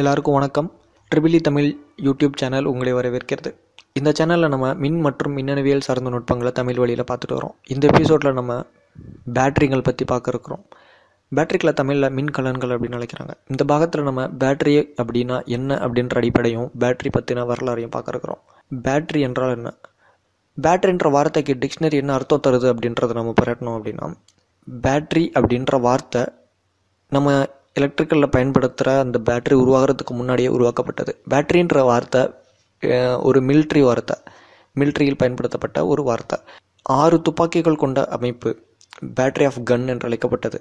எல்லாருக்கும் வணக்கம். Triple e Tamil YouTube channel உங்களை வரவேற்கிறது. இந்த சேனலில் நம்ம மின் மற்றும் மின்னணுவியல் சார்ந்த நுட்பங்களை தமிழ் வழியில் பார்த்துட்டு வரோம். இந்த எபிசோடில் நம்ம பேட்டரிகள் பற்றி பார்க்க இருக்கிறோம். பேட்டரிகளை தமிழில் மின் கலன்கள் அப்படின்னு அழைக்கிறாங்க. இந்த பாகத்தில் நம்ம பேட்டரி அப்படின்னா என்ன அப்படின்ற அடிப்படையும் பேட்டரி பற்றின வரலாறையும் பார்க்க இருக்கிறோம். பேட்டரி என்றால் என்ன? பேட்டரின்ற வார்த்தைக்கு டிக்ஷனரி என்ன அர்த்தம் தருது அப்படின்றத நம்ம புரட்டணும் அப்படின்னா பேட்டரி அப்படின்ற வார்த்தை நம்ம எலக்ட்ரிக்கலில் பயன்படுத்துகிற அந்த பேட்டரி உருவாகிறதுக்கு முன்னாடியே உருவாக்கப்பட்டது. பேட்டரின்ற வார்த்தை ஒரு மில்ட்ரி வார்த்தை. மில்ட்ரியில் பயன்படுத்தப்பட்ட ஒரு வார்த்தை. ஆறு துப்பாக்கிகள் கொண்ட அமைப்பு பேட்டரி ஆஃப் கன் என்று அழைக்கப்பட்டது.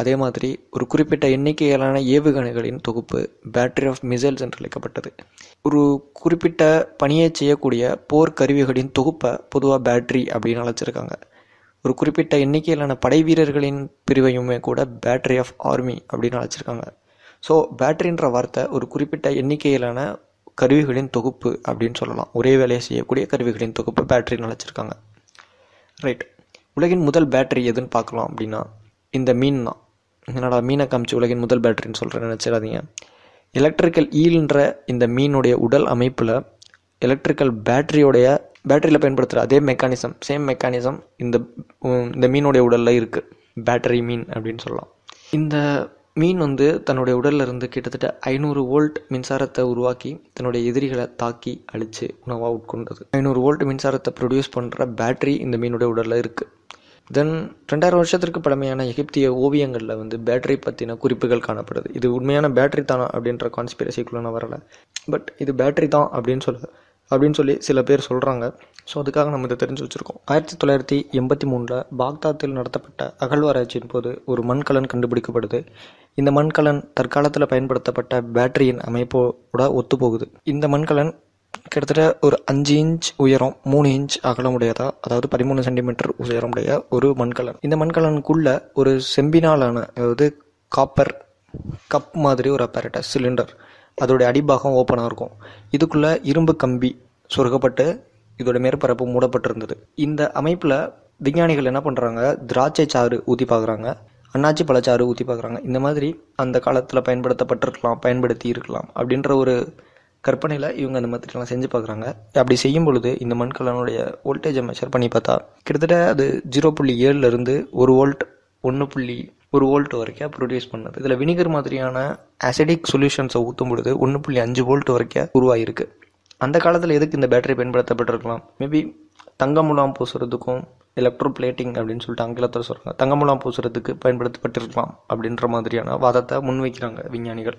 அதே மாதிரி ஒரு குறிப்பிட்ட எண்ணிக்கையிலான ஏவுகணைகளின் தொகுப்பு பேட்டரி ஆஃப் மிசைல்ஸ் என்று அழைக்கப்பட்டது. ஒரு குறிப்பிட்ட பணியை செய்யக்கூடிய போர் கருவிகளின் தொகுப்பை பொதுவாக பேட்டரி அப்படின்னு அழைச்சிருக்காங்க. ஒரு குறிப்பிட்ட எண்ணிக்கையிலான படை வீரர்களின் பிரிவையுமே கூட பேட்டரி ஆஃப் ஆர்மி அப்படின்னு அழைச்சிருக்காங்க. ஸோ பேட்டரின்ற வார்த்தை ஒரு குறிப்பிட்ட எண்ணிக்கையிலான கருவிகளின் தொகுப்பு அப்படின்னு சொல்லலாம். ஒரே வேலையை செய்யக்கூடிய கருவிகளின் தொகுப்பு பேட்டரின்னு அழைச்சிருக்காங்க. ரைட் உலகின் முதல் பேட்டரி எதுன்னு பார்க்கலாம் அப்படின்னா இந்த மீன் தான். என்னடா மீனை காமிச்சு உலகின் முதல் பேட்டரின்னு சொல்கிறேன் நினச்சிடாதீங்க. எலக்ட்ரிக்கல் ஈல்ன்ற இந்த மீனுடைய உடல் அமைப்பில் எலக்ட்ரிக்கல் பேட்டரியோடைய பேட்டரியில் பயன்படுத்துகிற அதே மெக்கானிசம் சேம் மெக்கானிசம் இந்த இந்த மீனுடைய உடலில் இருக்குது பேட்டரி மீன் அப்படின்னு சொல்லலாம். இந்த மீன் வந்து தன்னுடைய உடலில் இருந்து கிட்டத்தட்ட ஐநூறு வோல்ட் மின்சாரத்தை உருவாக்கி தன்னுடைய எதிரிகளை தாக்கி அழித்து உணவாக உட்கொண்டது. ஐநூறு வோல்ட் மின்சாரத்தை ப்ரொடியூஸ் பண்ணுற பேட்டரி இந்த மீனுடைய உடலில் இருக்குது தென் ரெண்டாயிரம் வருஷத்திற்கு பழமையான எகிப்திய ஓவியங்களில் வந்து பேட்டரி பற்றின குறிப்புகள் காணப்படுது. இது உண்மையான பேட்டரி தானா அப்படின்ற கான்ஸ்பிரசிக்குள்ளே நான் வரலை. பட் இது பேட்டரி தான் அப்படின்னு சொல்லுது. அப்படின்னு சொல்லி சில பேர் சொல்கிறாங்க ஸோ அதுக்காக நம்ம இதை தெரிஞ்சு வச்சுருக்கோம். ஆயிரத்தி தொள்ளாயிரத்தி எண்பத்தி மூணில் பாக்தாத்தில் நடத்தப்பட்ட அகழ்வாராய்ச்சியின் போது ஒரு மண்கலன் கண்டுபிடிக்கப்படுது. இந்த மண்கலன் தற்காலத்தில் பயன்படுத்தப்பட்ட பேட்டரியின் அமைப்போட ஒத்துப்போகுது. இந்த மண்கலன் கிட்டத்தட்ட ஒரு அஞ்சு இன்ச் உயரம் மூணு இன்ச் அகலமுடையதா அதாவது பதிமூணு சென்டிமீட்டர் உயரமுடைய ஒரு மண்கலன். இந்த மண்கலனுக்குள்ள ஒரு செம்பினாலான அதாவது காப்பர் கப் மாதிரி ஒரு அப்பேரட்டஸ் சிலிண்டர் அதோடைய அடிபாகம் ஓப்பனாக இருக்கும். இதுக்குள்ளே இரும்பு கம்பி சொருகப்பட்டு இதோட மேற்பரப்பு மூடப்பட்டிருந்தது. இந்த அமைப்பில் விஞ்ஞானிகள் என்ன பண்ணுறாங்க திராட்சை சாறு ஊற்றி பார்க்குறாங்க அன்னாச்சி பழச்சாறு ஊற்றி பார்க்குறாங்க இந்த மாதிரி அந்த காலத்தில் பயன்படுத்தப்பட்டிருக்கலாம் பயன்படுத்தி இருக்கலாம் அப்படின்ற ஒரு கற்பனையில் இவங்க அந்த மாதிரிலாம் செஞ்சு பார்க்குறாங்க அப்படி செய்யும் பொழுது இந்த மண்கலனுடைய வோல்டேஜை மெஷர் பண்ணி பார்த்தா கிட்டத்தட்ட அது ஜீரோ புள்ளி ஏழுலேருந்து ஒரு வோல்ட் ஒன்று புள்ளி ஒரு வோல்ட் வரைக்கும் ப்ரொடியூஸ் பண்ணுது. இதில் வினிகர் மாதிரியான அசிடிக் சொல்யூஷன்ஸை ஊற்றும் பொழுது ஒன்று புள்ளி அஞ்சு வோல்ட் வரைக்கும் உருவாகிருக்கு அந்த காலத்தில் எதுக்கு இந்த பேட்டரி பயன்படுத்தப்பட்டிருக்கலாம்? மேபி தங்கமுலாம் பூசுறதுக்கும் எலக்ட்ரோ பிளேட்டிங் அப்படின்னு சொல்லிட்டு ஆங்கிலத்தில் சொல்கிறாங்க தங்கமுலாம் பூசுறதுக்கு பயன்படுத்தப்பட்டிருக்கலாம் அப்படின்ற மாதிரியான வாதத்தை முன்வைக்கிறாங்க விஞ்ஞானிகள்.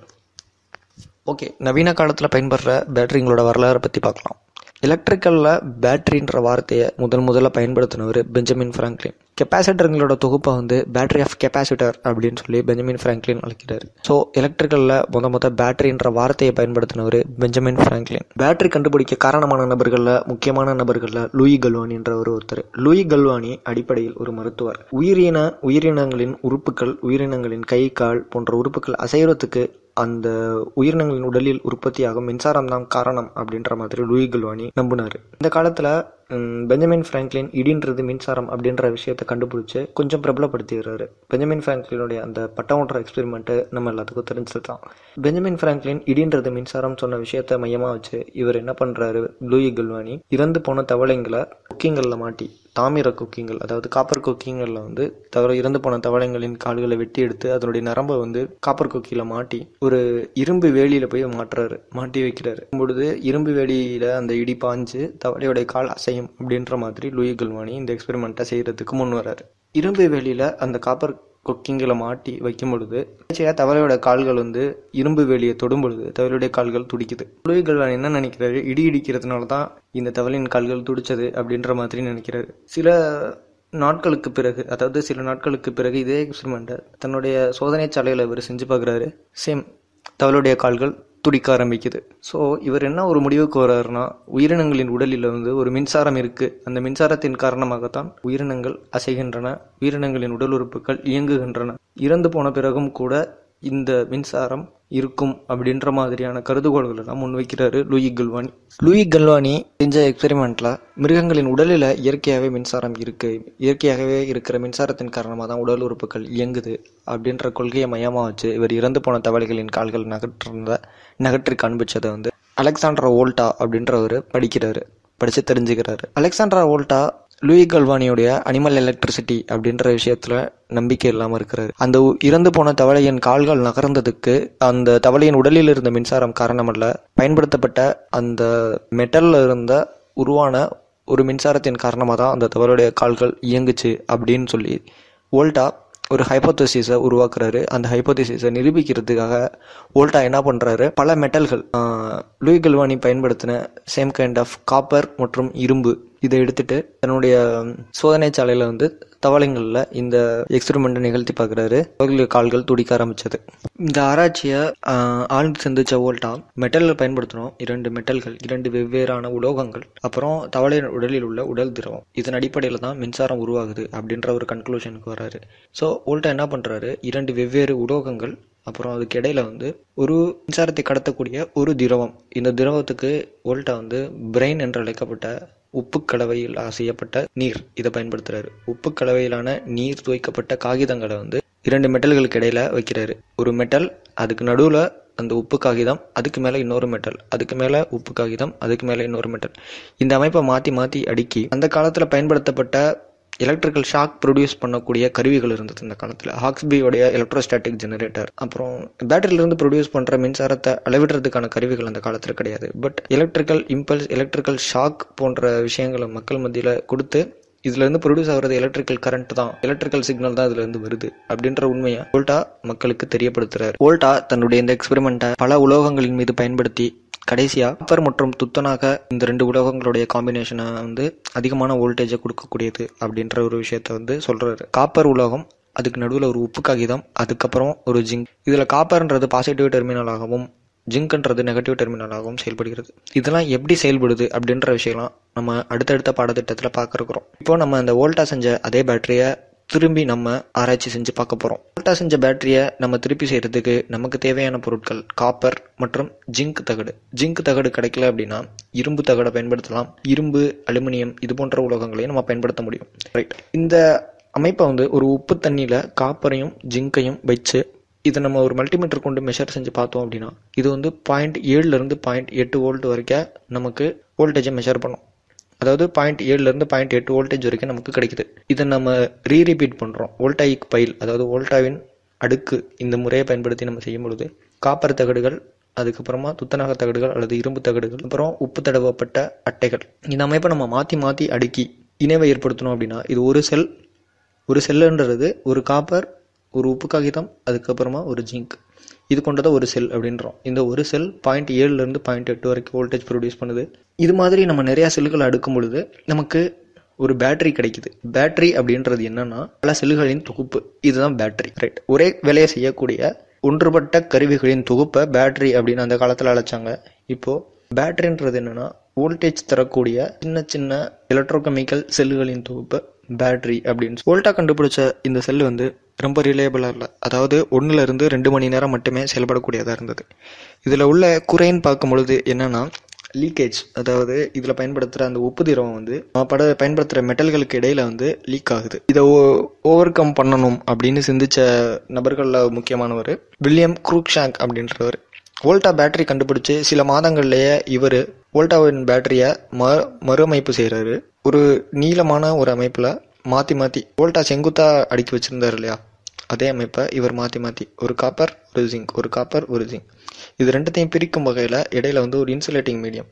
ஓகே நவீன காலத்தில் பயன்படுற பேட்டரிங்களோட வரலாறை பற்றி பார்க்கலாம். எலக்ட்ரிக்கலில் பேட்டரின்ற வார்த்தையை முதல் முதல்ல பயன்படுத்தினவர் பெஞ்சமின் ஃப்ராங்க்லின் கெப்பாசிட்டருங்களோட தொகுப்பை வந்து பேட்டரி ஆஃப் கெப்பாசிட்டர் அப்படின்னு சொல்லி பெஞ்சமின் ஃப்ராங்க்லின் அழைக்கிறார். ஸோ எலக்ட்ரிக்கலில் முத மொத்த பேட்டரின்ற வார்த்தையை பயன்படுத்தினவர் பெஞ்சமின் ஃப்ராங்க்லின் பேட்டரி கண்டுபிடிக்க காரணமான நபர்களில் முக்கியமான நபர்களில் லூயி கல்வானி என்ற ஒரு ஒருத்தர். லூயி கல்வானி அடிப்படையில் ஒரு மருத்துவர். உயிரின உயிரினங்களின் உறுப்புகள் உயிரினங்களின் கை கால் போன்ற உறுப்புகள் அசைவத்துக்கு அந்த உயிரினங்களின் உடலில் உற்பத்தியாகும் மின்சாரம் தான் காரணம் அப்படின்ற மாதிரி லூயி கல்வானி நம்பினார். இந்த காலத்தில் பெஞ்சமின் ஃப்ராங்க்லின் இடின்றது மின்சாரம் அப்படின்ற விஷயத்தை கண்டுபிடிச்சி கொஞ்சம் பிரபலப்படுத்திடுறாரு. பெஞ்சமின் ஃப்ராங்க்லினுடைய அந்த பட்டம் ஓட்டுற எக்ஸ்பெரிமெண்ட்டு நம்ம எல்லாத்துக்கும் தெரிஞ்சது தான் பெஞ்சமின் ஃப்ராங்க்லின் இடின்றது மின்சாரம் சொன்ன விஷயத்தை மையமாக வச்சு இவர் என்ன பண்ணுறாரு லூயி கல்வானி இறந்து போன தவளைங்களை குக்கிங்களில் மாட்டி தாமிர கொக்கிங்கள் அதாவது காப்பர் கொக்கிங்களில் வந்து தவிர இறந்து போன தவளைங்களின் கால்களை வெட்டி எடுத்து அதனுடைய நரம்பை வந்து காப்பர் குக்கியில் மாட்டி ஒரு இரும்பு வேலியில் போய் மாட்டுறாரு மாட்டி வைக்கிறாரு. பொழுது இரும்பு வேலியில் அந்த இடி பாஞ்சு தவளையோடைய கால் அசையும் அப்படின்ற மாதிரி லூயி கல்வானி இந்த எக்ஸ்பெரிமெண்ட்டை செய்கிறதுக்கு முன் வராரு. இரும்பு வேலியில் அந்த காப்பர் குக்கிங்கில் மாட்டி வைக்கும் பொழுது நிச்சயா தவளையோட கால்கள் வந்து இரும்பு வேலியை தொடும் பொழுது தவளையுடைய கால்கள் துடிக்குது. லூயி கல்வான் என்ன நினைக்கிறாரு? இடி இடிக்கிறதுனால தான் இந்த தவளையின் கால்கள் துடிச்சது அப்படின்ற மாதிரி நினைக்கிறாரு. சில நாட்களுக்கு பிறகு அதாவது சில நாட்களுக்கு பிறகு இதே எக்ஸ்பெரிமெண்ட்டை தன்னுடைய சோதனை சாலையில் இவர் செஞ்சு பார்க்குறாரு. சேம் தவளுடைய கால்கள் துடிக்க ஆரம்பிக்குது. ஸோ இவர் என்ன ஒரு முடிவுக்கு வர்றாருன்னா உயிரினங்களின் உடலில் வந்து ஒரு மின்சாரம் இருக்கு. அந்த மின்சாரத்தின் காரணமாகத்தான் உயிரினங்கள் அசைகின்றன உயிரினங்களின் உடல் உறுப்புகள் இயங்குகின்றன. இறந்து போன பிறகும் கூட இந்த மின்சாரம் இருக்கும் அப்படின்ற மாதிரியான கருதுகோள்கள் எல்லாம் முன்வைக்கிறாரு லூயி கல்வானி. லூயி கல்வானி செஞ்ச எக்ஸ்பெரிமெண்ட்ல மிருகங்களின் உடலில் இயற்கையாகவே மின்சாரம் இருக்கு. இயற்கையாகவே இருக்கிற மின்சாரத்தின் காரணமாக தான் உடல் உறுப்புகள் இயங்குது அப்படின்ற கொள்கையை மையமாக வச்சு இவர் இறந்து போன தவளைகளின் கால்கள் நகற்றிருந்த நகற்றி காண்பிச்சதை வந்து அலெக்சாண்டர் ஓல்டா அப்படின்றவர் படிக்கிறாரு படித்து தெரிஞ்சுக்கிறாரு. அலெக்சாண்டரா ஓல்டா லூயி கல்வானியுடைய அனிமல் எலக்ட்ரிசிட்டி அப்படின்ற விஷயத்துல நம்பிக்கை இல்லாமல் இருக்கிறாரு. அந்த இறந்து போன தவளையின் கால்கள் நகர்ந்ததுக்கு அந்த தவளையின் உடலில் இருந்த மின்சாரம் காரணமல்ல பயன்படுத்தப்பட்ட அந்த மெட்டல்ல இருந்த உருவான ஒரு மின்சாரத்தின் காரணமாக தான் அந்த தவளுடைய கால்கள் இயங்குச்சு அப்படின்னு சொல்லி ஓல்டா ஒரு ஹைப்போதசிஸை உருவாக்குறாரு. அந்த ஹைப்போதசிஸை நிரூபிக்கிறதுக்காக ஓல்டா என்ன பண்ணுறாரு பல மெட்டல்கள் லூய் கல்வானி பயன்படுத்தின சேம் கைண்ட் ஆஃப் காப்பர் மற்றும் இரும்பு இதை எடுத்துட்டு தன்னுடைய சோதனை சாலையில் வந்து தவளைங்களில் இந்த எக்ஸ்பெரிமெண்ட்டை நிகழ்த்தி பார்க்குறாரு. கால்கள் துடிக்க ஆரம்பிச்சது. இந்த ஆராய்ச்சியை ஆழ்ந்து சேர்ந்து ஓல்டா மெட்டலில் பயன்படுத்தினோம். இரண்டு மெட்டல்கள் இரண்டு வெவ்வேறான உலோகங்கள் அப்புறம் தவளையின் உடலில் உள்ள உடல் திரவம். இதன் அடிப்படையில் தான் மின்சாரம் உருவாகுது அப்படின்ற ஒரு கன்க்ளூஷனுக்கு வராரு. ஸோ ஓல்டா என்ன பண்ணுறாரு இரண்டு வெவ்வேறு உலோகங்கள் அப்புறம் அதுக்கு இடையில வந்து ஒரு மின்சாரத்தை கடத்தக்கூடிய ஒரு திரவம். இந்த திரவத்துக்கு ஓல்டா வந்து பிரெயின் என்று அழைக்கப்பட்ட உப்பு கலவையில் செய்யப்பட்ட நீர். இதை பயன்படுத்துறாரு. உப்பு கலவையிலான நீர் துவைக்கப்பட்ட காகிதங்களை வந்து இரண்டு மெட்டல்களுக்கு இடையில வைக்கிறாரு. ஒரு மெட்டல் அதுக்கு நடுவுல அந்த உப்பு காகிதம் அதுக்கு மேல இன்னொரு மெட்டல் அதுக்கு மேல உப்பு காகிதம் அதுக்கு மேல இன்னொரு மெட்டல். இந்த அமைப்பை மாத்தி மாத்தி அடுக்கி அந்த காலத்துல பயன்படுத்தப்பட்ட எலக்ட்ரிக்கல் ஷாக் ப்ரொடியூஸ் பண்ணக்கூடிய கருவிகள் இருந்தது இந்த காலத்தில். ஹாக்ஸ்பியோடைய எலக்ட்ரோஸ்டாட்டிக் ஜெனரேட்டர் அப்புறம் பேட்டரியிலிருந்து ப்ரொடியூஸ் பண்ணுற மின்சாரத்தை அளவிடுறதுக்கான கருவிகள் அந்த காலத்தில் கிடையாது. But electrical impulse electrical shock போன்ற விஷயங்களை மக்கள் மத்தியில் கொடுத்து இதுலேருந்து ப்ரொடியூஸ் ஆகிறது எலக்ட்ரிக்கல் கரண்ட் தான். எலக்ட்ரிக்கல் சிக்னல் தான் இதுலேருந்து வருது அப்படின்ற உண்மையை ஓல்டா மக்களுக்கு தெரியப்படுத்துறாரு. ஓல்டா தன்னுடைய இந்த எக்ஸ்பெரிமெண்ட்டை பல உலோகங்களின் மீது பயன்படுத்தி கடைசியாக காப்பர் மற்றும் துத்தனாக இந்த ரெண்டு உலோகங்களுடைய காம்பினேஷனை வந்து அதிகமான வோல்டேஜை கொடுக்கக்கூடியது அப்படின்ற ஒரு விஷயத்த வந்து சொல்கிறாரு காப்பர் உலோகம் அதுக்கு நடுவில் ஒரு உப்பு காகிதம் அதுக்கப்புறம் ஒரு ஜிங்க் இதில் காப்பர்ன்றது பாசிட்டிவ் டெர்மினலாகவும் ஜிங்க்ன்றது நெகட்டிவ் டெர்மினலாகவும் செயல்படுகிறது. இதெல்லாம் எப்படி செயல்படுது அப்படின்ற விஷயம்லாம் நம்ம அடுத்தடுத்த பாடத்திட்டத்தில் பார்க்குறோம். இப்போ நம்ம அந்த வோல்டா செஞ்ச அதே பேட்டரியை திரும்பி நம்ம ஆராய்ச்சி செஞ்சு பார்க்க போகிறோம் வோல்டா செஞ்ச பேட்டரியை நம்ம திருப்பி செய்கிறதுக்கு நமக்கு தேவையான பொருட்கள் காப்பர் மற்றும் ஜிங்க் தகடு. ஜிங்க் தகடு கிடைக்கல அப்படின்னா இரும்பு தகடை பயன்படுத்தலாம். இரும்பு அலுமினியம் இது போன்ற உலோகங்களையும் நம்ம பயன்படுத்த முடியும். ரைட் இந்த அமைப்பை வந்து ஒரு உப்பு தண்ணியில் காப்பரையும் ஜிங்கையும் வச்சு இதை நம்ம ஒரு மல்டிமீட்டர் கொண்டு மெஷர் செஞ்சு பார்த்தோம் அப்படின்னா இது வந்து பாயிண்ட் ஏழுலேருந்து பாயிண்ட் எட்டு வோல்ட் வரைக்கும் நமக்கு வோல்டேஜை மெஷர் பண்ணும். அதாவது பாயிண்ட் ஏழுலேருந்து பாயிண்ட் எட்டு வோல்டேஜ் வரைக்கும் நமக்கு கிடைக்குது. இதை நம்ம ரீ ரிப்பீட் பண்ணுறோம் வோல்டாயிக் பைல் அதாவது வோல்டாவின் அடுக்கு இந்த முறையை பயன்படுத்தி நம்ம செய்யும் பொழுது காப்பர் தகடுகள் அதுக்கப்புறமா துத்தநாக தகடுகள் அல்லது இரும்பு தகடுகள் அப்புறம் உப்பு தடவப்பட்ட அட்டைகள். இந்த அமைப்பை நம்ம மாற்றி மாற்றி அடுக்கி இணைவை ஏற்படுத்தணும் அப்படின்னா இது ஒரு செல் ஒரு செல்லுன்றது ஒரு காப்பர் ஒரு உப்பு காகிதம் அதுக்கப்புறமா ஒரு ஜிங்க் இது கொண்டதை ஒரு செல் அப்படின்றோம். இந்த ஒரு செல் பாயிண்ட் ஏழுலேருந்து பாயிண்ட் எட்டு வரைக்கும் வோல்டேஜ் ப்ரொடியூஸ் பண்ணுது. இது மாதிரி நம்ம நிறையா செல்லுகள் அடுக்கும் பொழுது நமக்கு ஒரு பேட்டரி கிடைக்குது. பேட்டரி அப்படின்றது என்னன்னா பல செல்களின் தொகுப்பு. இதுதான் பேட்டரி ரைட் ஒரே வேலையை செய்யக்கூடிய ஒன்றுபட்ட கருவிகளின் தொகுப்பை பேட்டரி அப்படின்னு அந்த காலத்தில் அழைச்சாங்க. இப்போ பேட்டரின்றது என்னன்னா வோல்டேஜ் தரக்கூடிய சின்ன சின்ன எலக்ட்ரோகெமிக்கல் செல்லுகளின் தொகுப்பு. பேட்ரி அப்படின்னு வோல்டா கண்டுபிடிச்ச இந்த செல் வந்து ரொம்ப ரிலேபிளாக இல்லை. அதாவது ஒன்றுல இருந்து ரெண்டு மணி நேரம் மட்டுமே செயல்படக்கூடியதாக இருந்தது. இதில் உள்ள குறைன்னு பார்க்கும் பொழுது லீக்கேஜ் அதாவது இதில் பயன்படுத்துகிற அந்த உப்பு திரவம் வந்து பட பயன்படுத்துகிற மெட்டல்களுக்கு இடையில் வந்து லீக் ஆகுது. இதை ஓவர் கம் பண்ணணும் அப்படின்னு சிந்திச்ச நபர்களில் முக்கியமானவர் வில்லியம் குரூக்ஷாங்க் அப்படின்றவர். வோல்டா பேட்டரி கண்டுபிடிச்சு சில மாதங்கள்லேயே இவர் வோல்டாவின் பேட்டரியை ம மறுமைப்பு செய்கிறாரு ஒரு நீளமான ஒரு அமைப்பில் மாற்றி மாற்றி வோல்டா செங்குத்தாக அடுக்கி வச்சுருந்தார் இல்லையா? அதே அமைப்பை இவர் மாற்றி மாற்றி ஒரு காப்பர் ஒரு ஜிங்க் ஒரு காப்பர் ஒரு ஜிங்க் இது ரெண்டுத்தையும் பிரிக்கும் வகையில் இடையில வந்து ஒரு இன்சுலேட்டிங் மீடியம்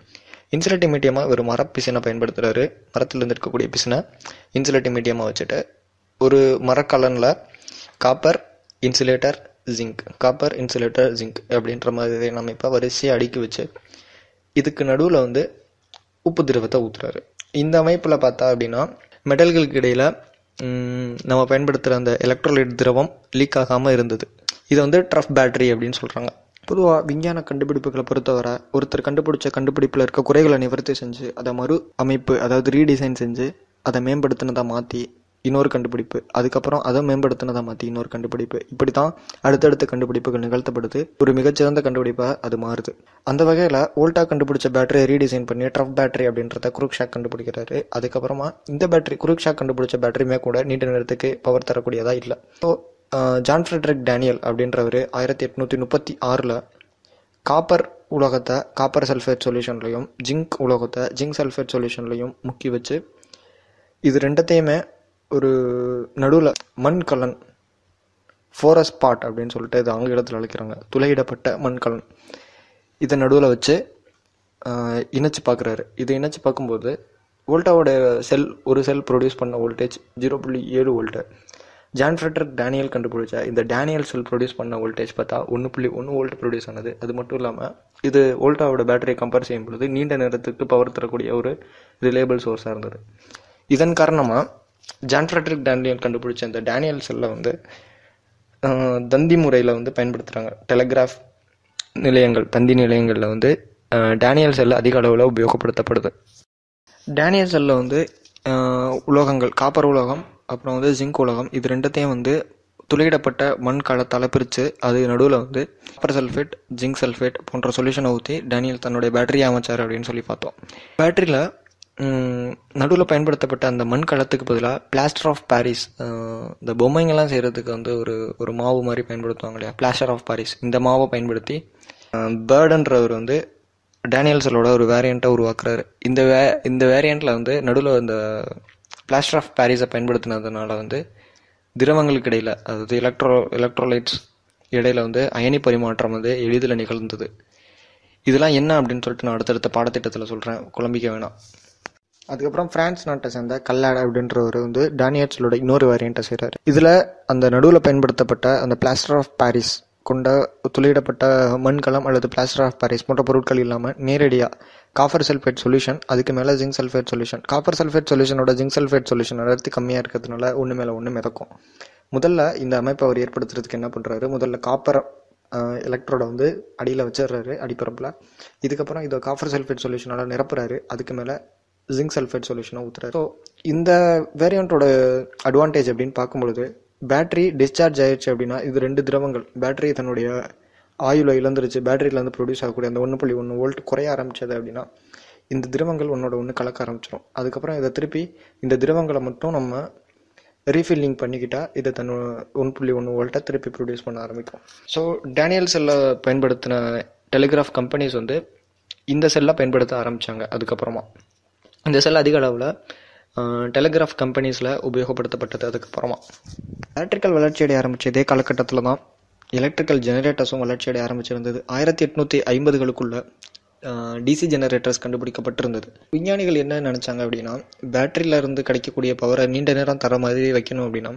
இன்சுலேட்டிங் மீடியமாக இவர் மரப்பிசினை பயன்படுத்துகிறாரு மரத்துலேருந்து இருக்கக்கூடிய பிசினை இன்சுலேட்டிங் மீடியமாக வச்சுட்டு ஒரு மரக்கலனில் copper insulator zinc copper insulator zinc அப்படின்ற மாதிரி நம்ம இப்போ வரிசையாக அடுக்கி வச்சு இதுக்கு நடுவில் வந்து உப்பு திரவத்தை ஊற்றுறாரு இந்த அமைப்பில் பார்த்தா அப்படின்னா மெட்டல்களுக்கு இடையில் நம்ம பயன்படுத்துகிற அந்த எலக்ட்ரோலைட் திரவம் லீக் ஆகாமல் இருந்தது. இது வந்து ட்ரஃப் பேட்டரி அப்படின்னு சொல்கிறாங்க பொதுவாக விஞ்ஞான கண்டுபிடிப்புகளை பொறுத்தவரை ஒருத்தர் கண்டுபிடிச்ச கண்டுபிடிப்பில் இருக்க குறைகளை நிவர்த்தி செஞ்சு அதை மறு அமைப்பு அதாவது ரீடிசைன் செஞ்சு அதை மேம்படுத்தினதை மாற்றி இன்னொரு கண்டுபிடிப்பு. அதுக்கப்புறம் அதை மேம்படுத்தினதை மாற்றி இன்னொரு கண்டுபிடிப்பு. இப்படி தான் அடுத்தடுத்த கண்டுபிடிப்புகள் நிகழ்த்தப்படுது. ஒரு மிகச்சிறந்த கண்டுபிடிப்பாக அது மாறுது. அந்த வகையில் ஓல்டா கண்டுபிடிச்ச பேட்டரியை ரீடிசைன் பண்ணி ட்ரஃப் பேட்டரி அப்படின்றத குருக்ஷாக் கண்டுபிடிக்கிறாரு. அதுக்கப்புறமா இந்த பேட்டரி குருக்ஷாக் கண்டுபிடிச்ச பேட்டரியுமே கூட நீண்ட நேரத்துக்கு பவர் தரக்கூடியதாக இல்லை. ஸோ ஜான் ஃப்ரெட்ரிக் டேனியல் அப்படின்றவர் ஆயிரத்தி எட்நூற்றி முப்பத்தி ஆறில் காப்பர் உலோகத்தை காப்பர் சல்ஃபேட் சொல்யூஷன்லையும் ஜிங்க் உலோகத்தை ஜிங்க் சல்ஃபேட் சொல்யூஷன்லையும் முக்கி வச்சு இது ரெண்டத்தையுமே ஒரு நடுவில் மண்கலன் ஃபாரஸ்ட் பாட் அப்படின்னு சொல்லிட்டு இது ஆங்கிலத்தில் அழைக்கிறாங்க. துளையிடப்பட்ட மண்கலன். இதை நடுவில் வச்சு ஆஹ், இணைச்சு பார்க்குறாரு. இதை இணைச்சு பார்க்கும்போது வோல்ட்டாவோட செல் ஒரு செல் ப்ரொடியூஸ் பண்ண வோல்டேஜ் ஜீரோ புள்ளி ஏழு வோல்ட்டு ஜான் டேனியல் கண்டுபிடிச்ச இந்த டேனியல் செல் ப்ரொடியூஸ் பண்ண வோல்டேஜ் பார்த்தா ஒன்று புள்ளி ஒன்று வோல்ட் ப்ரொடியூஸ் ஆனது. அது மட்டும் இல்லாமல் இது வோல்ட்டாவோட பேட்டரியை கம்பேர் செய்யும் பொழுது நீண்ட நேரத்துக்கு பவர் தரக்கூடிய ஒரு ரிலேபிள் சோர்ஸாக இருந்தது. இதன் காரணமாக ஜான் ஃப்ரெட்ரிக் டேனியல் கண்டுபிடிச்ச இந்த டேனியல் செல்லை வந்து தந்தி முறையில் வந்து பயன்படுத்துகிறாங்க டெலிகிராஃப் நிலையங்கள் தந்தி நிலையங்களில் வந்து டேனியல் செல்லு அதிக அளவில் உபயோகப்படுத்தப்படுது. டேனியல் செல்லில் வந்து உலோகங்கள் காப்பர் உலோகம் அப்புறம் வந்து ஜிங்க் உலோகம் இது ரெண்டத்தையும் வந்து துளையிடப்பட்ட மண் காலத்தால் பிரித்து அது நடுவில் வந்து காப்பர் சல்ஃபேட் ஜிங்க் சல்ஃபேட் போன்ற சொல்யூஷனை ஊற்றி டேனியல் தன்னுடைய பேட்டரியை அமைச்சார் அப்படின்னு சொல்லி பார்த்தோம். பேட்டரியில் நடுவில் பயன்படுத்தப்பட்ட அந்த மண் கலத்துக்கு பதிலாக பிளாஸ்டர் ஆஃப் பாரிஸ் இந்த பொம்மைங்கெல்லாம் செய்கிறதுக்கு வந்து ஒரு ஒரு மாவு மாதிரி பயன்படுத்துவாங்க இல்லையா? பிளாஸ்டர் ஆஃப் பாரிஸ் இந்த மாவை பயன்படுத்தி பேர்டுன்றவர் வந்து டேனியல்ஸலோட ஒரு வேரியண்ட்டை உருவாக்குறாரு. இந்த வே இந்த வேரியண்ட்டில் வந்து நடுவில் இந்த பிளாஸ்டர் ஆஃப் பாரிஸை பயன்படுத்தினதுனால வந்து திரவங்களுக்கு இடையில் அதாவது எலக்ட்ரோ எலக்ட்ரோலைட்ஸ் இடையில வந்து அயனி பரிமாற்றம் வந்து எளிதில் நிகழ்ந்தது. இதெல்லாம் என்ன அப்படின்னு சொல்லிட்டு நான் அடுத்தடுத்த பாடத்திட்டத்தில் சொல்கிறேன் குழம்பிக்க வேணாம். அதுக்கப்புறம் பிரான்ஸ் நாட்டை சேர்ந்த கல்லாட் அப்படின்றவர் வந்து டானியட்ஸலோட இன்னொரு வேரியண்ட்டை செய்கிறார் இதில் அந்த நடுவில் பயன்படுத்தப்பட்ட அந்த பிளாஸ்டர் ஆஃப் பாரிஸ் கொண்ட துளையிடப்பட்ட மண்கலம் அல்லது பிளாஸ்டர் ஆஃப் பாரிஸ் போன்ற பொருட்கள் இல்லாமல் நேரடியாக காப்பர் சல்ஃபேட் சொல்யூஷன் அதுக்கு மேலே zinc sulphate solution copper sulphate சொல்யூஷனோட zinc sulphate solution அடர்த்தி கம்மியாக இருக்கிறதுனால ஒன்று மேலே ஒன்று மிதக்கும். முதல்ல இந்த அமைப்பை அவர் ஏற்படுத்துறதுக்கு என்ன பண்ணுறாரு முதல்ல காப்பர் எலக்ட்ரோட வந்து அடியில் வச்சிடுறாரு அடிப்பரப்பில் இதுக்கப்புறம் இதை காப்பர் சல்ஃபேட் சொல்யூஷனால் நிரப்புறாரு. அதுக்கு மேலே ஜிங்க் சல்ஃபைட் சொல்யூஷனை ஊற்றுறாரு ஸோ இந்த வேரியண்ட்டோட அட்வான்டேஜ் அப்படின்னு பார்க்கும்பொழுது பேட்டரி டிஸ்சார்ஜ் ஆயிடுச்சு அப்படின்னா இது ரெண்டு திரவங்கள் பேட்டரி தன்னுடைய ஆயுளை இழந்துருச்சு பேட்டரியிலேருந்து ப்ரொடியூஸ் ஆகக்கூடிய அந்த ஒன்று புள்ளி ஒன்று வோல்ட் குறைய ஆரம்பிச்சது அப்படின்னா இந்த திரவங்கள் ஒன்றோட ஒன்று கலக்க ஆரம்பிச்சிடும் அதுக்கப்புறம் இதை திருப்பி இந்த திரவங்களை மட்டும் நம்ம ரீஃபில்லிங் பண்ணிக்கிட்டால் இதை தன் ஒன் புள்ளி ஒன்று வோல்ட்டை திருப்பி ப்ரொடியூஸ் பண்ண ஆரம்பிக்கும். ஸோ டேனியல் செல்லை பயன்படுத்தின டெலிகிராஃப் கம்பெனிஸ் வந்து இந்த செல்லை பயன்படுத்த ஆரம்பித்தாங்க அதுக்கப்புறமா. இந்த செல் அதிக அளவில் டெலிகிராஃப் கம்பெனிஸில் உபயோகப்படுத்தப்பட்டது அதுக்கப்புறமா. எலக்ட்ரிக்கல் வளர்ச்சியடைய ஆரம்பித்த இதே காலகட்டத்தில் தான் எலக்ட்ரிக்கல் ஜெனரேட்டர்ஸும் வளர்ச்சியடைய ஆரம்பிச்சிருந்தது. ஆயிரத்தி எட்நூற்றி ஐம்பதுகளுக்குள்ள டிசி ஜெனரேட்டர்ஸ் கண்டுபிடிக்கப்பட்டிருந்தது. விஞ்ஞானிகள் என்ன நினச்சாங்க அப்படின்னா பேட்டரியில இருந்து கிடைக்கக்கூடிய பவரை நீண்ட நேரம் தர மாதிரி வைக்கணும் அப்படின்னா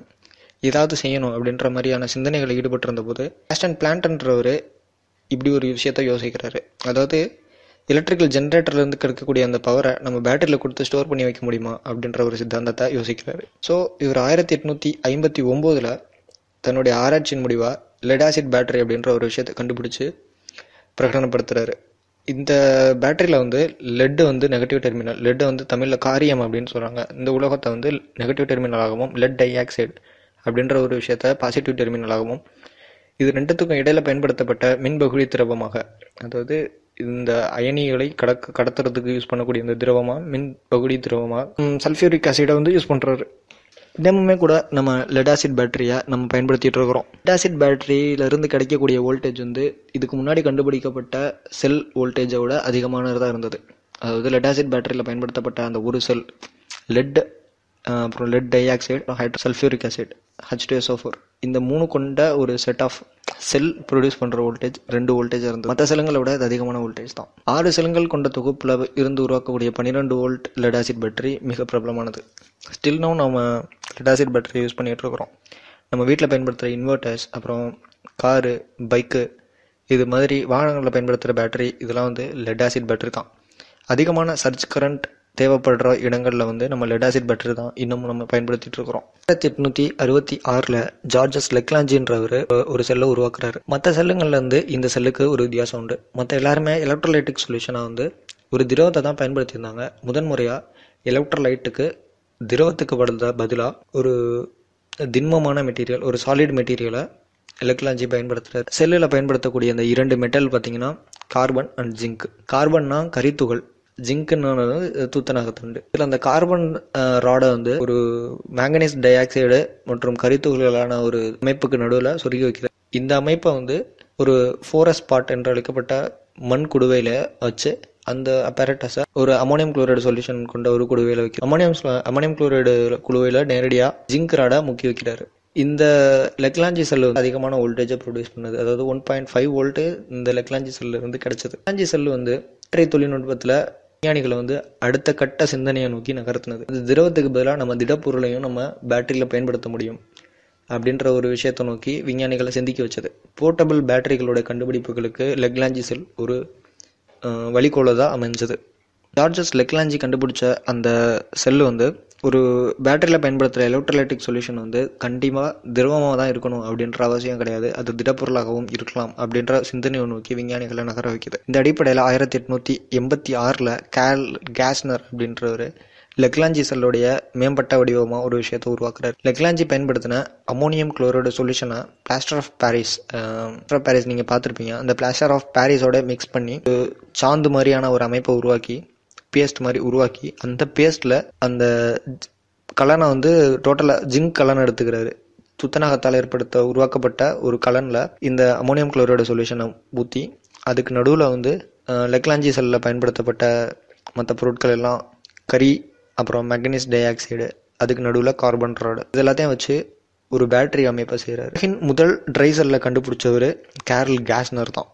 ஏதாவது செய்யணும் அப்படின்ற மாதிரியான சிந்தனைகளை ஈடுபட்டிருந்த போது ஆஸ்டன் பிளான்ட்ன்றவர் இப்படி ஒரு விஷயத்த யோசிக்கிறாரு. அதாவது எலக்ட்ரிக்கல் ஜென்ரேட்டர்லேருந்து கிடைக்கக்கூடிய அந்த பவரை நம்ம பேட்டரியில் கொடுத்து ஸ்டோர் பண்ணி வைக்க முடியுமா? அப்படின்ற ஒரு சித்தாந்தத்தை யோசிக்கிறாரு. ஸோ இவர் ஆயிரத்தி எட்நூற்றி ஐம்பத்தி ஒம்போதில் தன்னுடைய ஆராய்ச்சியின் முடிவாக லெடாசிட் பேட்டரி அப்படின்ற ஒரு விஷயத்தை கண்டுபிடிச்சு பிரகடனப்படுத்துறாரு. இந்த பேட்டரியில் வந்து லெட்டு வந்து நெகட்டிவ் டெர்மினல் லெட்டு வந்து தமிழில் காரியம் அப்படின்னு சொல்கிறாங்க இந்த உலகத்தை வந்து நெகட்டிவ் டெர்மினலாகவும் லெட் டை ஆக்சைடு அப்படின்ற ஒரு விஷயத்த பாசிட்டிவ் டெர்மினலாகவும் இது ரெண்டுத்துக்கும் இடையில் பயன்படுத்தப்பட்ட மின்பகுதி திரவமாக அதாவது இந்த அயனிகளை கடக்க கடத்துறதுக்கு யூஸ் பண்ணக்கூடிய இந்த திரவமாக மின் பகுதி திரவமாக சல்ஃபியூரிக் ஆசிடை வந்து யூஸ் பண்ணுறாரு தினமுமே கூட நம்ம லெடாசிட் பேட்டரியை நம்ம பயன்படுத்திட்டு இருக்கிறோம். லெடாசிட் பேட்டரியிலிருந்து கிடைக்கக்கூடிய வோல்டேஜ் வந்து இதுக்கு முன்னாடி கண்டுபிடிக்கப்பட்ட செல் வோல்டேஜை விட அதிகமானதாக இருந்தது. அதாவது லெடாசிட் பேட்டரியில் பயன்படுத்தப்பட்ட அந்த ஒரு செல் லெட் அப்புறம் lead dioxide hydro sulphuric acid H two S O four இந்த மூணு கொண்ட ஒரு செட் ஆஃப் செல் ப்ரொடியூஸ் பண்ணுற வோல்டேஜ் ரெண்டு வோல்டேஜ் இருந்தது. மற்ற சிலங்களை விட இது அதிகமான வோல்டேஜ் தான். ஆறு செல்கள் கொண்ட தொகுப்பில் இருந்து உருவாக்கக்கூடிய பன்னிரெண்டு வோல்ட் லெடாசிட் பேட்டரி மிக பிரபலமானது. ஸ்டில் நோ நம்ம ஆசிட் பேட்டரி யூஸ் பண்ணிகிட்டு இருக்கிறோம். நம்ம வீட்டில் பயன்படுத்துகிற இன்வெர்ட்டர்ஸ் அப்புறம் காரு பைக்கு இது மாதிரி வாகனங்களில் பயன்படுத்துகிற பேட்டரி இதெல்லாம் வந்து லெட் ஆசிட் பேட்டரி தான். அதிகமான சர்ச் கரண்ட் தேவைப்படுற இடங்களில் வந்து நம்ம லெடாசிட் பேட்டரி தான் இன்னமும் நம்ம பயன்படுத்திட்டு இருக்கிறோம். ஆயிரத்தி எட்நூத்தி அறுபத்தி ஆறில் ஜார்ஜஸ் லெக்லாஞ்சின்றவர் ஒரு செல்லை உருவாக்குறாரு. மற்ற செல்லுங்கள்ல இருந்து இந்த செல்லுக்கு ஒரு வித்தியாசம் உண்டு. மற்ற எல்லாருமே எலக்ட்ரோலைட்டிக் சொல்யூஷனாக வந்து ஒரு திரவத்தை தான் பயன்படுத்தியிருந்தாங்க. முதன்முறையாக எலக்ட்ரோலைட்டுக்கு திரவத்துக்கு பதிலா பதிலாக ஒரு திண்மமான மெட்டீரியல் ஒரு சாலிட் மெட்டீரியலை லெக்லாஞ்சி பயன்படுத்துறாரு. செல்லில் பயன்படுத்தக்கூடிய அந்த இரண்டு மெட்டல் பார்த்தீங்கன்னா கார்பன் அண்ட் ஜிங்க் கார்பன்னா கரித்துகள். ஜிங்க்னு தூத்தநாகத்துண்டு. இதில் அந்த கார்பன் ராடை வந்து ஒரு மேங்கனீஸ் டை ஆக்சைடு மற்றும் கரித்துகளான ஒரு அமைப்புக்கு நடுவில் சொருகி வைக்கிறார் இந்த அமைப்பை வந்து ஒரு ஃபோரஸ் பாட் என்று அழைக்கப்பட்ட மண் குடுவையில் வச்சு அந்த அப்பேரட்டஸை ஒரு அமோனியம் குளோரைடு சொல்யூஷன் கொண்ட ஒரு குடுவையில் வைக்கிறார் அமோனியம் அமோனியம் குளோரைடு குழுவையில் நேரடியாக ஜிங்க் ராடை முக்கி வைக்கிறார். இந்த லெக்லாஞ்சி செல் வந்து அதிகமான வோல்டேஜை ப்ரொடியூஸ் பண்ணுது. அதாவது ஒன் பாயிண்ட் ஃபைவ் வோல்ட்டு இந்த லெக்லாஞ்சி செல்லு இருந்து கிடைச்சது. லெக்லாஞ்சி செல் வந்து பேட்டரி தொழில்நுட்பத்தில் விஞ்ஞானிகளை வந்து அடுத்த கட்ட சிந்தனையை நோக்கி நகர்த்தினது. இந்த திரவத்துக்கு பதிலாக நம்ம திடப்பொருளையும் நம்ம பேட்டரியில் பயன்படுத்த முடியும் அப்படின்ற ஒரு விஷயத்தை நோக்கி விஞ்ஞானிகளை சிந்திக்க வச்சது. போர்ட்டபிள் பேட்டரிகளோட கண்டுபிடிப்புகளுக்கு லெக்லாஞ்சி செல் ஒரு வழிகோலதாக அமைஞ்சது. ஜார்ஜஸ் லெக்லாஞ்சி கண்டுபிடிச்ச அந்த செல்லு வந்து ஒரு பேட்டரியில் பயன்படுத்துகிற எலக்ட்ரோலைட்டிக் சொல்யூஷன் வந்து கண்டிப்பாக திரவமாக தான் இருக்கணும் அப்படின்ற அவசியம் கிடையாது. அது திடப்பொருளாகவும் இருக்கலாம் அப்படின்ற சிந்தனையை நோக்கி விஞ்ஞானிகளை நகர வைக்குது. இந்த அடிப்படையில் ஆயிரத்தி எட்நூற்றி எண்பத்தி ஆறில் கேல் கேஸ்னர் அப்படின்றவர் லெக்லாஞ்சி செல்லுடைய மேம்பட்ட வடிவமாக ஒரு விஷயத்தை உருவாக்குறாரு. லெக்லாஞ்சி பயன்படுத்தின அமோனியம் குளோரைடு சொல்யூஷனை plaster of Paris plaster of Paris நீங்கள் பார்த்துருப்பீங்க. அந்த பிளாஸ்டர் ஆஃப் பாரிஸோட மிக்ஸ் பண்ணி சாந்து மாதிரியான ஒரு அமைப்பை உருவாக்கி பேஸ்ட் மாதிரி உருவாக்கி அந்த பேஸ்ட்டில் அந்த கலனை வந்து டோட்டலாக ஜிங்க் கலன் எடுத்துக்கிறாரு. துத்தநாகத்தால் ஏற்படுத்த உருவாக்கப்பட்ட ஒரு கலனில் இந்த அமோனியம் குளோரைடு சொல்யூஷனை ஊற்றி அதுக்கு நடுவில் வந்து லெக்லாஞ்சி செல்லில் பயன்படுத்தப்பட்ட மற்ற பொருட்கள் எல்லாம் கரி அப்புறம் மெக்னீஸ் டை ஆக்சைடு அதுக்கு நடுவில் கார்பன் ராடு இது எல்லாத்தையும் வச்சு ஒரு பேட்டரி அமைப்பை செய்கிறாரு முதல் ட்ரை செல்லில் கண்டுபிடிச்சவர் கேரல் கேஸ்னர் தான்.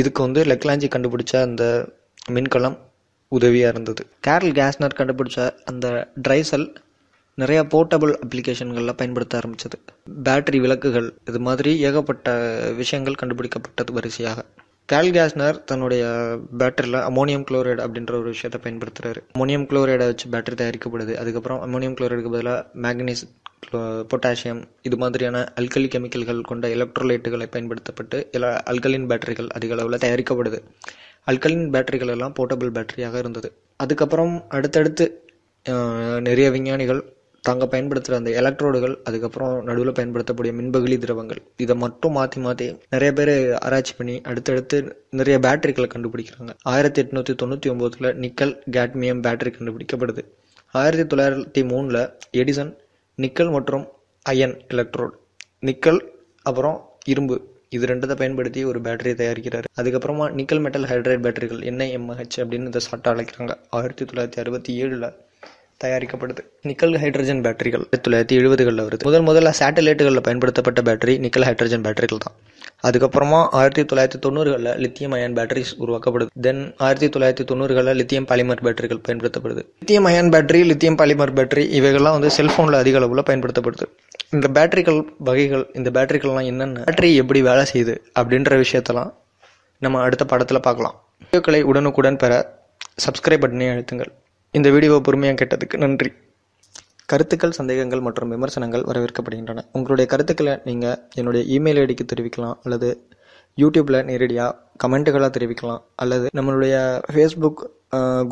இதுக்கு வந்து லெக்லாஞ்சி கண்டுபிடிச்ச அந்த மின்கலம் உதவியாக இருந்தது. கேரல் கேஸ்னர் கண்டுபிடிச்ச அந்த ட்ரைசல் நிறைய போர்ட்டபிள் அப்ளிகேஷன்களில் பயன்படுத்த ஆரம்பிச்சது. பேட்டரி விளக்குகள் இது மாதிரி ஏகப்பட்ட விஷயங்கள் கண்டுபிடிக்கப்பட்டது வரிசையாக. கால்காஸ்னர் தன்னுடைய பேட்டரியில் அமோனியம் குளோரைடு அப்படின்ற ஒரு விஷயத்தை பயன்படுத்துறாரு. அமோனியம் குளோரைடை வச்சு பேட்டரி தயாரிக்கப்படுது. அதுக்கப்புறம் அமோனியம் குளோரைடுக்கு பதிலாக மேக்னீஸ் பொட்டாசியம் இது மாதிரியான அல்கலி கெமிக்கல்கள் கொண்ட எலக்ட்ரோலைட்டுகளை பயன்படுத்தப்பட்டு எல்லா அல்கலின் பேட்டரிகள் அதிக அளவில் தயாரிக்கப்படுது. அல்கலின் பேட்டரிகள் எல்லாம் போர்ட்டபிள் பேட்டரியாக இருந்தது. அதுக்கப்புறம் அடுத்தடுத்து நிறைய விஞ்ஞானிகள் தாங்க பயன்படுத்துகிற அந்த எலக்ட்ரோடுகள் அதுக்கப்புறம் நடுவில் பயன்படுத்தக்கூடிய மின்பகுளி திரவங்கள். இதை மட்டும் மாற்றி மாற்றி நிறைய பேர் ஆராய்ச்சி பண்ணி அடுத்தடுத்து நிறைய பேட்டரிகளை கண்டுபிடிக்கிறாங்க. ஆயிரத்தி எட்நூற்றி தொண்ணூற்றி ஒம்போதில் நிக்கல் கேட்மியம் பேட்டரி கண்டுபிடிக்கப்படுது. ஆயிரத்தி தொள்ளாயிரத்தி மூணில் எடிசன் நிக்கல் மற்றும் அயன் எலக்ட்ரோடு நிக்கல் அப்புறம் இரும்பு. இது ரெண்டத்தை பயன்படுத்தி ஒரு பேட்டரியை தயாரிக்கிறார். அதுக்கப்புறமா நிக்கல் மெட்டல் ஹைட்ரைட் பேட்டரிகள் என்ஐஎம்ஹெச் அப்படின்னு இதை ஷார்ட்டாக அழைக்கிறாங்க. ஆயிரத்தி தொள்ளாயிரத்தி அறுபத்தி ஏழில் தயாரிக்கப்படுது. நிக்கல் ஹைட்ரஜன் பேட்டரிகள் ஆயிரத்தி தொள்ளாயிரத்தி எழுபதுகளில் வருது. முதல் முதல்ல சேட்டலைட்டுகளில் பயன்படுத்தப்பட்ட பேட்டரி நிக்கல் ஹைட்ரஜன் பேட்டரிகள் தான். அதுக்கப்புறமா ஆயிரத்தி தொள்ளாயிரத்தி தொண்ணூறுகளில் லித்தியம் அயன் பேட்டரிஸ் உருவாக்கப்படுது. தென் ஆயிரத்தி தொள்ளாயிரத்தி தொண்ணூறுகளில் லித்தியம் பாலிமர் பேட்டரிகள் பயன்படுத்தப்படுது. Lithium ion battery lithium polymer battery இவைகள்லாம் வந்து செல்ஃபோனில் அதிக அளவில் பயன்படுத்தப்படுது. இந்த பேட்டரிகள் வகைகள் இந்த பேட்டரிகள்லாம் என்னென்ன பேட்டரி எப்படி வேலை செய்யுது அப்படின்ற விஷயத்தெல்லாம் நம்ம அடுத்த படத்தில் பார்க்கலாம். வீடியோக்களை உடனுக்குடன் பெற சப்ஸ்கிரைப் பட்டனை அழுத்துங்கள். இந்த வீடியோவை பொறுமையாக கேட்டதுக்கு நன்றி. கருத்துக்கள் சந்தேகங்கள் மற்றும் விமர்சனங்கள் வரவேற்கப்படுகின்றன. உங்களுடைய கருத்துக்களை நீங்கள் என்னுடைய இமெயில் ஐடிக்கு தெரிவிக்கலாம் அல்லது யூடியூப்பில் நேரடியாக கமெண்ட்டுகளாக தெரிவிக்கலாம். அல்லது நம்மளுடைய ஃபேஸ்புக்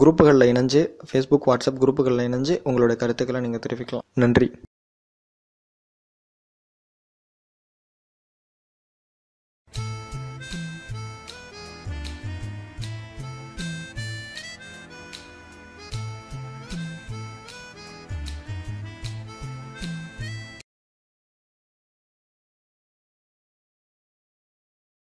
குரூப்புகளில் இணைஞ்சு ஃபேஸ்புக் வாட்ஸ்அப் குரூப்புகளில் இணைஞ்சு உங்களுடைய கருத்துக்களை நீங்கள் தெரிவிக்கலாம். நன்றி.